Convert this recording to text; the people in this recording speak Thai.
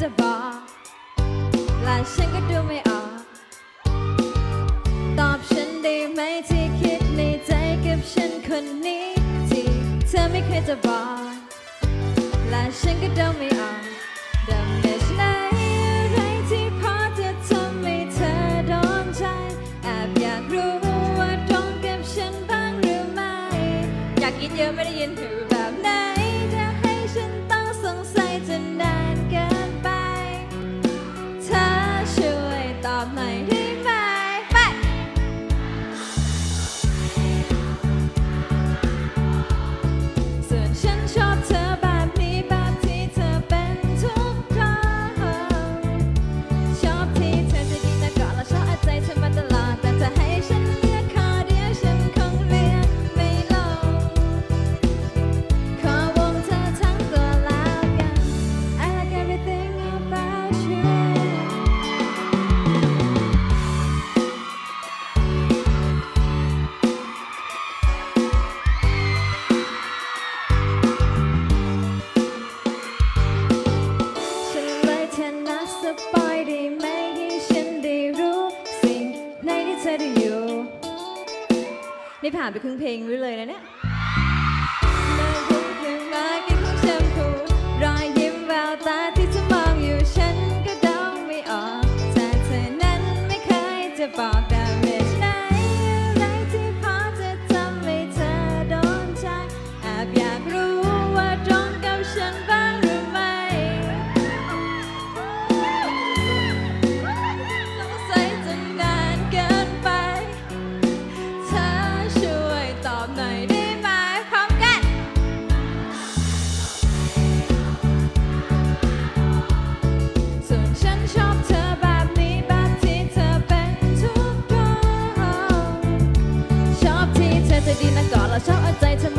จะบอกและฉันก็ดูไม่ออก ตอบฉันได้ไหมที่คิดในใจกับฉันคนนี้ที่เธอไม่เคยจะบอกและฉันก็เดาไม่ออกดำเนินไหนอะไรที่พอจะทำให้เธอโดนใจแอบอยากรู้ว่าตรงกับฉันบ้างหรือไม่ อยากกินเยอะไม่ได้ยินหูแบ นี่ผ่านไปครึ่งเพลงไว้เลยนะเนี่ยรอยยิ้มแววตาที่เธอมองอยู่ฉันก็เดาไม่ออกแต่เธอนั้นไม่เคยจะบอกแต่เมื่อไหนอะไรที่พอจะทำให้เธอโดนใจแอบอยากรู้ว่าตรงกับฉันบ้าง ใจดีนะก่อนเราชอบเอาใจเธอ